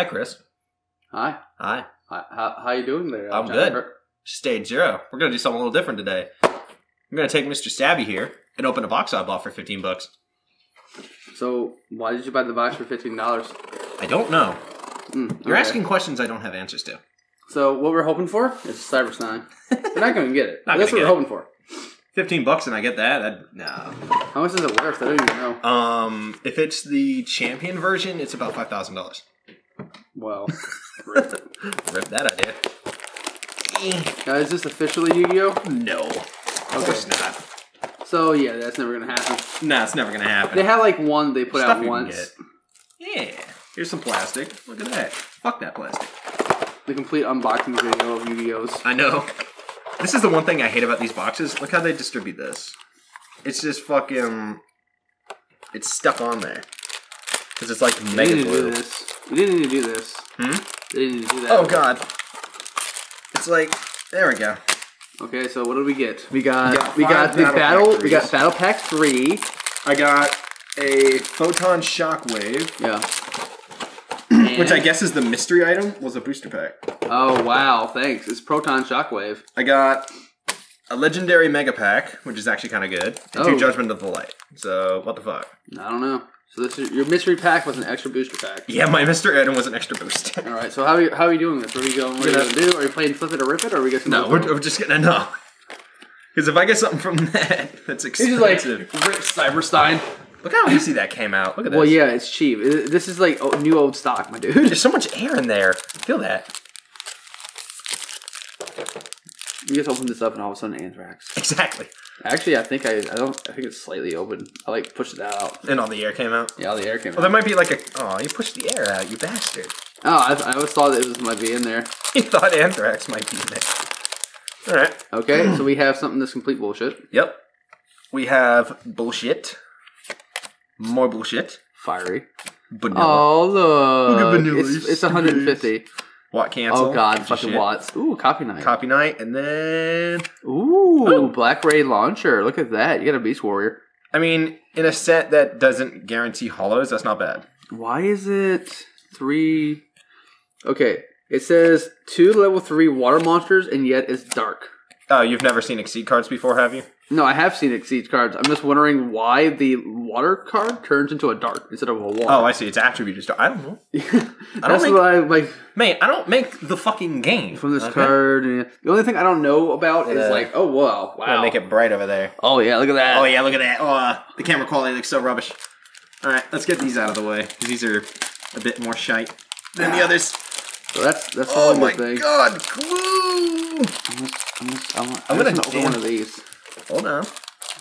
Hi, Chris. Hi. Hi. Hi. How, how you doing there? I'm good. Stage zero. We're gonna do something a little different today. I'm gonna take Mr. Stabby here and open a box I bought for 15 bucks. So, why did you buy the box for fifteen dollars? I don't know. Mm, You're okay. asking questions I don't have answers to. So, what we're hoping for is Cyber Stein. We're not going to get it. Not That's what we're get hoping for. 15 bucks and I get that? that no. How much is it worth? I don't even know. Um, if it's the champion version, it's about five thousand dollars. Well, Rip that idea. now, is this officially Yu-Gi-Oh? No, of course not. So yeah, that's never going to happen. Nah, it's never gonna happen. They had like one they put Stuff out you can once. Yeah, here's some plastic. Look at that. Fuck that plastic. The complete unboxing video of Yu-Gi-Ohs. I know. This is the one thing I hate about these boxes. Look how they distribute this. It's just fucking. It's stuck on there. Because it's like We mega didn't need to do this. We didn't need to do this. Hmm? They didn't need to do that. Oh god. It's like. There we go. Okay, so what did we get? We got We got we got the battle battle. pack we got battle pack three. I got a photon shockwave, Yeah. which I guess is the mystery item, was a booster pack. Oh wow! Thanks. It's Photon Shockwave. I got a legendary mega pack, which is actually kind of good, and Oh. two Judgment of the Light. So what the fuck? I don't know. So this is, your mystery pack was an extra booster pack. Yeah, my Mr. Adam was an extra boost. All right. So how are you, how are you doing this? What are you going? What are you Gonna- do? Are you playing flip it or rip it, or are we get some? no, we're, we're just gonna know. Because if I get something from that, that's expensive. He's just like rip Cyberstein. Look how easy that came out. Look at this. Well, yeah, it's cheap. This is like oh, new old stock, my dude. There's so much air in there. Feel that. You just open this up and all of a sudden anthrax. Exactly. Actually, I think I I don't I think it's slightly open. I like pushed it out. And all the air came out. Yeah, all the air came Well, there might be like a. Oh, you pushed the air out, you bastard. Oh, I, I always thought it was might be in there. You thought anthrax might be in there. Alright. Okay, so we have something that's complete bullshit. Yep. We have bullshit. More bullshit. Fiery. Vanilla. Oh look! Look at vanilla, It's, it's 150. Wattcancel. Oh god, fucking watts. Ooh, Copy Knight. Copy Knight, and then. Ooh, Black Ray Lancer. Look at that. You got a Beast Warrior. I mean, in a set that doesn't guarantee hollows, that's not bad. Why is it three? Okay, it says two level three water monsters, and yet it's dark. Oh, you've never seen Exceed cards before, have you? No, I have seen Exceed cards. I'm just wondering why the water card turns into a dark instead of a water. Oh, I see. It's attributed. to- I don't know. That's make- I like Man, I don't make the fucking game. from this okay? card. and The only thing I don't know about is Yeah. like, oh wow, wow. make it bright over there. oh yeah, look at that. Oh yeah, look at that. Oh, uh, the camera quality looks so rubbish. All right, let's get these out of the way because these are a bit more shite than the others. So that's that's all Oh a my good thing. god, glue! I'm just, I'm just, I'm, I'm gonna, gonna open jam- one of these. Hold on.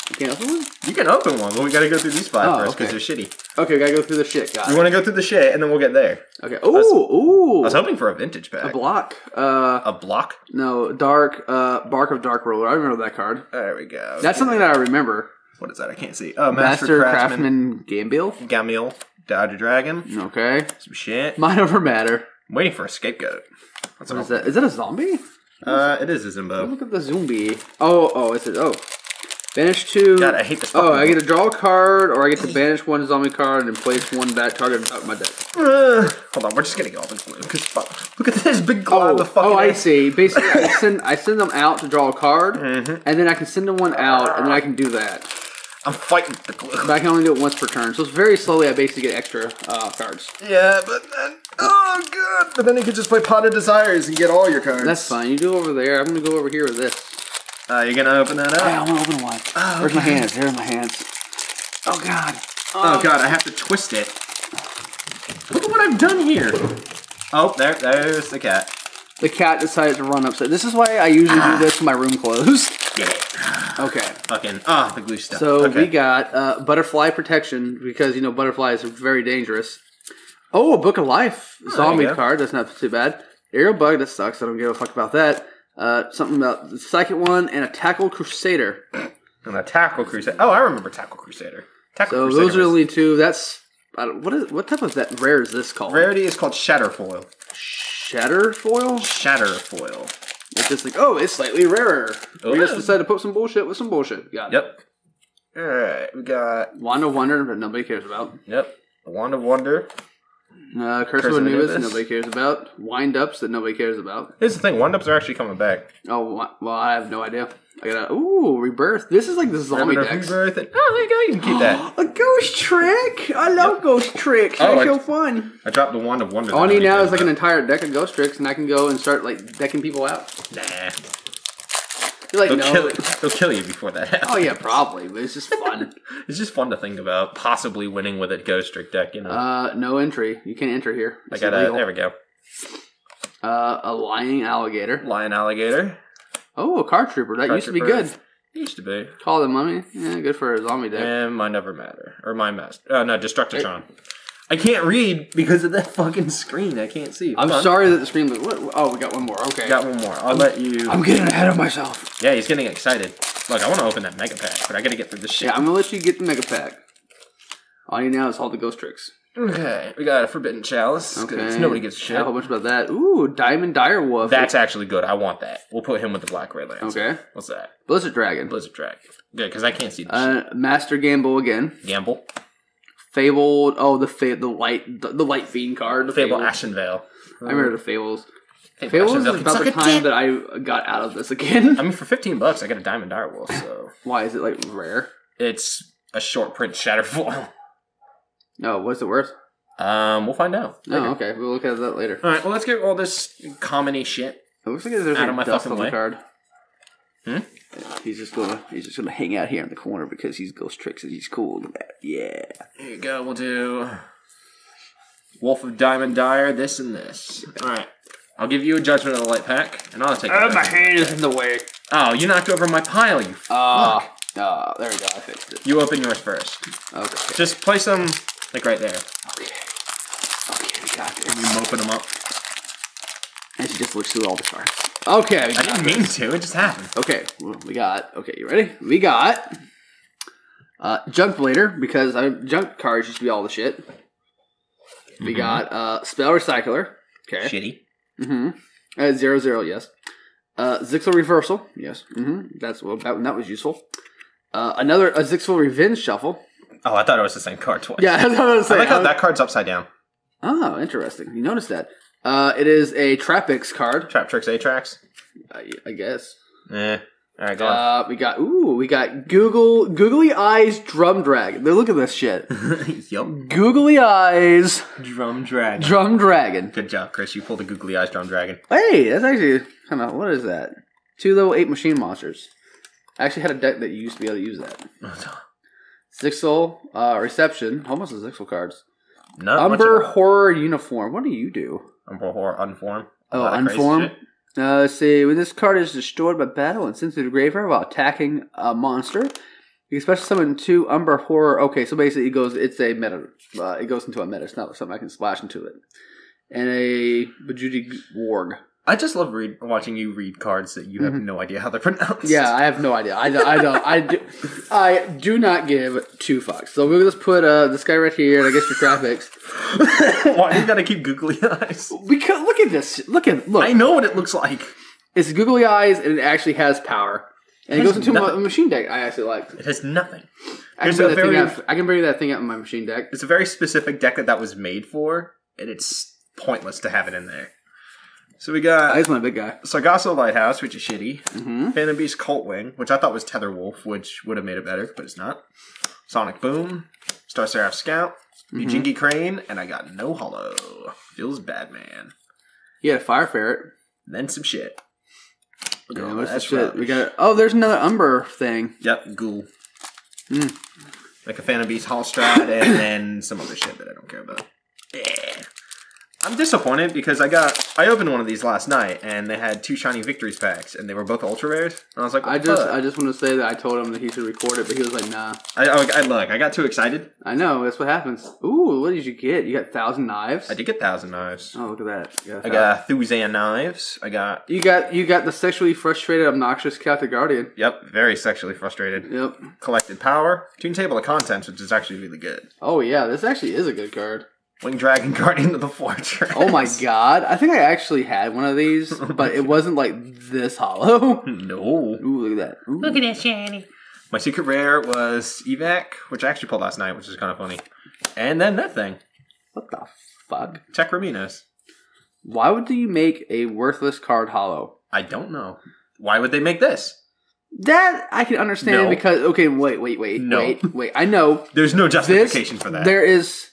You can't open one? You can open one, but we gotta go through these five Oh, first because okay. they're shitty. Okay, we gotta go through the shit, guys. We want to go through the shit and then we'll get there. Okay. Ooh, ooh. I was hoping for a vintage pack. a block. Uh, A block? no, dark. Uh, Bark of Dark Ruler. I remember that card. There we go. That's something that I remember. What is that? I can't see. Oh, Master, Master, Craftsman Craftsman. Gambiel. Gamil. Dodger Dragon. Okay. Some shit. Mind over matter. I'm waiting for a scapegoat. That's What is that? Is that a zombie? Uh, it is a Zimbo. Look at the zombie. Oh, oh, it's a oh. Banish two. God, I hate this. Oh, I get to draw a card, or I get to banish one zombie card and place one that target on top of my deck. Uh, hold on, we're just gonna go up in glue. Cause fuck, look at this big glob Oh, of fucking. oh, I egg. see. Basically, I send I send them out to draw a card, Mhm. and then I can send them one out, and then I can do that. I'm fighting the glue. But I can only do it once per turn, so it's very slowly. I basically get extra uh, cards. Yeah, but then oh god, but then you could just play Pot of Desires and get all your cards. That's fine. You do over there. I'm gonna go over here with this. Uh, you're gonna open that Hey, I up. want to open one. Oh, Where's my hands? There are my hands. Oh God. Oh god, I have to twist it. Look at what I've done here. Oh, there, there's the cat. The cat decided to run upstairs. This is why I usually do this with my room closed. Get it. Okay. Fucking ah, the glue stuff. So okay. we got uh, butterfly protection because you know butterflies are very dangerous. Oh, a book of life there zombie card. That's not too bad. Arrow bug. That sucks. I don't give a fuck about that. Uh, something about the second one and a tackle crusader. and a tackle crusader. Oh, I remember tackle crusader. Tackle So crusader those are the only two. That's what is what type of that rare is this called? rarity is called shatterfoil. shatter foil. Shatterfoil. It's just like oh, it's slightly rarer. Oh, we just yeah. decided to put some bullshit with some bullshit. Got it. Yep. All right, we got Wand of Wonder that nobody cares about. yep. Wand of wonder. Uh, Curse, Curse of of Anubis, Anubis. nobody cares about. Wind ups that nobody cares about. Here's the thing: wind-ups are actually coming back. Oh, well, I have no idea. I gotta. Ooh, rebirth. This is like the zombie Remember decks. Rebirth and- oh, there you go. You can keep that. A Ghostrick. I love Ghostricks. Oh, They're I- so fun. I dropped the wand of wonder. All I need now is like an an. entire deck of Ghostricks, and I can go and start like decking people out. Nah, You're like, they'll no. kill. They'll kill you before that happens. Oh yeah, probably, but it's just fun. It's just fun to think about possibly winning with a Ghostrick deck. You know, uh, no entry. You can't enter here. I got a. There we go. Uh, a lying alligator. Lion alligator. Oh, a card trooper. That Card used to be trooper. good. Used to be. Call the mummy. Yeah, good for a zombie deck. And my never matter or my master. Oh no, Destructotron. I can't read because of that fucking screen. I can't see. I'm on. sorry that the stream. What, oh, we got one more. Okay. Got one more. I'll let you. I'm getting ahead of myself. Yeah, he's getting excited. Look, I want to open that mega pack, but I got to get through this shit. Yeah, I'm gonna let you get the mega pack. All you need now is all the Ghostricks. Okay, we got a forbidden chalice. Okay, nobody gets shit. A whole bunch about that. Ooh, Diamond Dire Wolf. That's actually good. I want that. We'll put him with the black red lance. okay. What's that? Blizzard Dragon. Blizzard Dragon. Good, because I can't see the Uh, Master Gamble again. Gamble. Fabled. Oh, the fa- the light the, the light fiend card. The Fable Fabled. Ashenveil. I remember the Fables. Fable Fables is can about suck the a time dick. that I got out of this again. I mean, for 15 bucks, I got a Diamond Direwolf, so. Why is it like rare? It's a short print Shatterfoil. No, what's it worth? Um, we'll find out. Oh, okay. We'll look at that later. Alright, well, let's get all this commony shit. It looks like there's Out like of my dust fucking on the way. card. Hmm? He's just gonna he's just gonna hang out here in the corner because he's Ghostricks and he's cool. Look at that. Yeah. Here you go, we'll do Wolf of Diamond Dyer. this and this. Alright. I'll give you a judgment of the light pack, and I'll take Oh, my hand is in the way. Oh, you knocked over my pile, you Ah, fuck. uh, there we go. I fixed it. You open yours first. Okay. Just place them, like, right there. Okay. Okay, we got You open them up. And she just looks through all the cards. Okay. I didn't mean to, it just happened. Okay, well, we got. Okay, you ready? We got uh, Junk Blader because I, junk cards used to be all the shit. We Mhm. got uh, Spell Recycler. Okay. Shitty. Mm-hmm. Uh, zero zero. Yes. Uh, Zixel Reversal. Yes. Mm-hmm. That's well. That, that was useful. Uh, another a Zixel Revenge Shuffle. Oh, I thought it was the same card twice. Yeah, that's what I was I saying. like how that card's upside down. Oh, interesting. You noticed that. Uh, it is a Trapix card. Trap Tricks A-Tracks. I, I guess. Eh. Alright, go on. Uh, we got ooh, we got Google Googly Eyes Drum Dragon. Look at this shit. yup. Googly Eyes Drum Dragon. Drum Dragon. Good job, Chris. You pulled a googly eyes drum dragon. Hey, that's actually kind of what is that? Two level eight machine monsters. I actually had a deck that used to be able to use that. Zixel uh, Reception. Almost a Zixel cards. Not much Umber of Horror Uniform. What do you do? Umber Horror Unform. Oh, Unform. Uh, let's see. When this card is destroyed by battle and sent to the graveyard while attacking a monster, you can special summon two Umber Horror. Okay, so basically it goes. It's a meta. Uh, it goes into a meta. It's not something I can splash into it. And a Bajuti Warg. I just love read, watching you read cards that you have no idea how they're pronounced. Yeah, I have no idea. I. I don't. I do. I do not give two fucks. So we'll just put uh, this guy right here, and I guess your graphics. Why you gotta keep googly eyes? Because look at this. Look at look. I know what it looks like. It's googly eyes, and it actually has power. And it It goes into a nothing. machine deck. I actually like. It has nothing. I can, bring a that thing very- out, I can bring that thing out in my machine deck. It's a very specific deck that that was made for, and it's pointless to have it in there. So we got That's my big guy. Sargasso Lighthouse, which is shitty. Mm-hmm. Phantom Beast Cult Wing, which I thought was Tether Wolf, which would have made it better, but it's not. Sonic Boom, Star Seraph Scout, Mm-hmm. Ujingi Crane, and I got no hollow. Feels bad, man. Yeah, Fire Ferret. And then some shit. Look Yeah, all what's that the shit? We got. Oh, there's another Umber thing. Yep, Ghoul. Mm. Like a Phantom Beast Hallstrad, and then some other shit that I don't care about. Yeah. I'm disappointed because I got I opened one of these last night and they had two shiny victories packs and they were both ultra rares and I was like I just, the I just want to say that I told him that he should record it, but he was like, "Nah." I, I, I look I got too excited I know that's what happens. Ooh, what did you get? You got thousand knives. I did get thousand knives Oh, look at that. Got, I got Thuzan knives I got You got you got the sexually frustrated, obnoxious Celtic Guardian. yep very sexually frustrated Yep. collected power tune table of contents which is actually really good Oh yeah, this actually is a good card. Wing Dragon Guardian of the Fortress Oh my god, I think I actually had one of these, but it wasn't like this hollow. no Ooh, look at that. Ooh. Look at that shiny. my secret rare was Evac which I actually pulled last night which is kind of funny and then that thing What the fuck? Check Raminos. Why would you make a worthless card hollow? I don't know. Why would they make this? That I can understand No. because okay, wait, wait, wait, No. wait, wait. I know There's no this. justification for that. There is.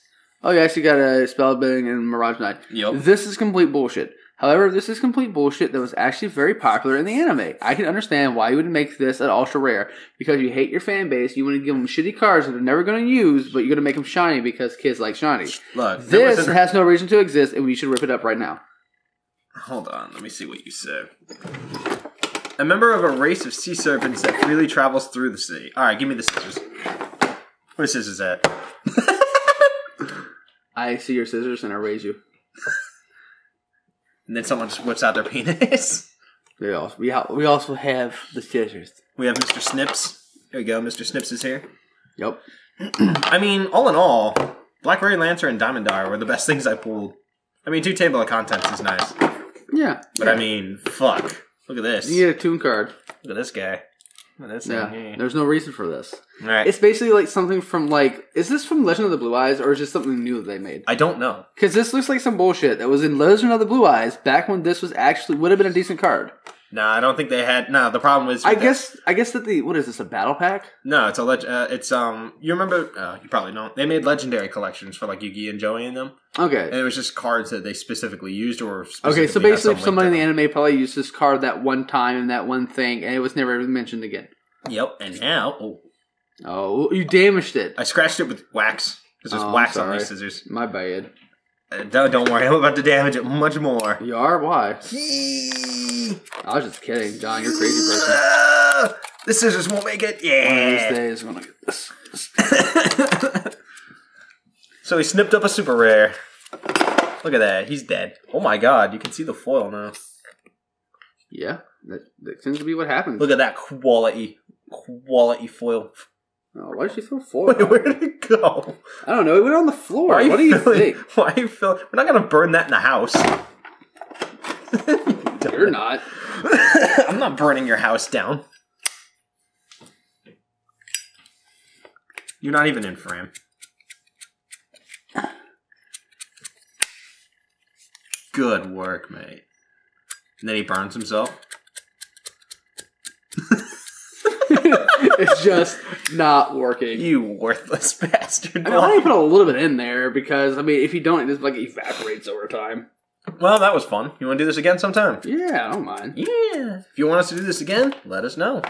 Oh, you actually got a spellbinding and Mirage Knight. Yup. This is complete bullshit. However, this is complete bullshit that was actually very popular in the anime. I can understand why you would make this an ultra rare because you hate your fan base. You want to give them shitty cards that they're never going to use, but you're going to make them shiny because kids like shiny. Look, This has no reason to exist, and we should rip it up right now. Hold on, let me see what you said. A member of a race of sea serpents that freely travels through the sea. All right, give me the scissors. Where's scissors at? I see your scissors and I raise you. And then someone just whips out their penis. We also we, ha- we also have the scissors. We have Mr. Snips. There we go, Mr. Snips is here. Yep. I mean, all in all, Black Ray Lancer and Diamond Dar were the best things I pulled. I mean, two table of contents is nice, Yeah. but I mean, fuck. Look at this. You get a tune card. Look at this guy. This Yeah. There's no reason for this. Right. It's basically like something from like is this from Legend of the Blue Eyes or is this something new that they made? I don't know. Because this looks like some bullshit that was in Legend of the Blue Eyes back when this was actually would have been a decent card. No, I don't think they had. No, the problem was. I that- guess I guess that the what is this a battle pack? No, it's a leg- uh, it's um. You remember? Uh, you probably don't. They made legendary collections for like Yugi and Joey in them, Okay. and it was just cards that they specifically used or. Okay, so basically, some if somebody in the anime probably used this card that one time and that one thing, and it was never mentioned again. Yep, and now oh, Oh, you damaged it. I scratched it with wax because there's Oh, wax on these scissors. My bad. Uh, don't, don't worry, I'm about to damage it much more. You are? Why? I was just kidding, Jon. You're a crazy person. The scissors won't make it. Yeah. One of these days, I'm gonna get this. so he snipped up a super rare. Look at that. He's dead. Oh my god, you can see the foil now. Yeah, that, that seems to be what happens. Look at that quality, quality foil. Oh, why did you throw foil? Wait, where did it go? I don't know. It went on the floor. Why what do you think? Why are you filling? We're not gonna burn that in the house. You're not. I'm not burning your house down. You're not even in frame. Good work, mate. And then he burns himself. it's just not working. You worthless bastard. I mean, why don't put a little bit in there? Because I mean, if you don't, it just like evaporates over time. Well, that was fun. You want to do this again sometime? Yeah, I don't mind. Yeah. If you want us to do this again, let us know.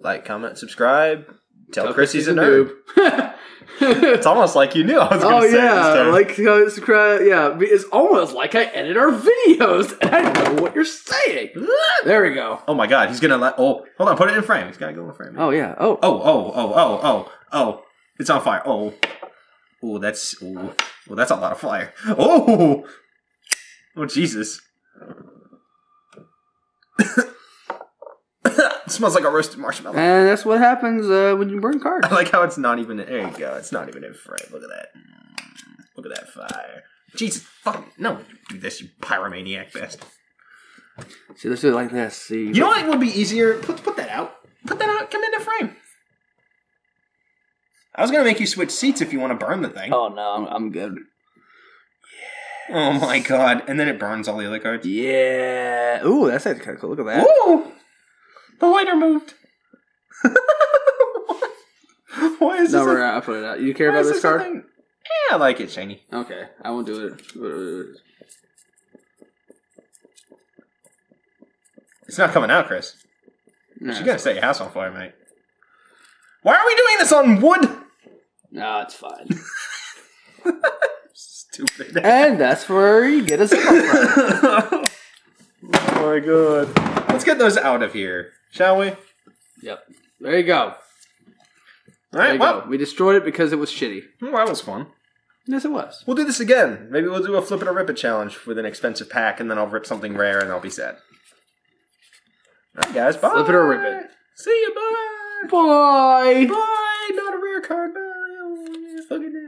Like, comment, subscribe. Tell, Tell Chris he's a noob. It's almost like you knew I was going oh say it this yeah, time. like uh, subscribe. Yeah, it's almost like I edit our videos and I know what you're saying. There we go. oh my god, he's gonna let. Oh, hold on, put it in frame. He's gotta go in frame. Oh yeah. Oh, oh, oh, oh, oh, oh, oh! It's on fire. Oh, oh, that's oh, oh, that's a lot of fire. Oh, oh, Jesus! it smells like a roasted marshmallow. and that's what happens uh, when you burn cards. I like how it's not even. There you go. It's not even in frame. Look at that. Look at that fire. Jesus, fucking no! Do this, you pyromaniac bastard. See, let's do it like this. See, You know what would be easier? Put put that out. Put that out. Come into frame. I was gonna make you switch seats if you want to burn the thing. Oh no, I'm, I'm good. Oh my god! And then it burns all the other cards. Yeah. Ooh, that's kind of cool. Look at that. Ooh, the lighter moved. Why is No, this? we're put it out. You care about this card? Yeah, I like it, shiny. Okay, I won't do it. It's not coming out, Chris. Nah, You gotta set your house on fire, mate. Why are we doing this on wood? no, it's fine. Stupid. and that's where you get a zip oh my god. Let's get those out of here, shall we? Yep. There you go. All There right. you Well, go. We destroyed it because it was shitty. well, that was fun. Yes, it was. We'll do this again. Maybe we'll do a flip it or rip it challenge with an expensive pack, and then I'll rip something rare, and I'll be sad. All right, guys. Bye. Flip it or rip it. See you. Bye. Bye. Bye. Not a rare card. Bye. Oh, yeah, fucking.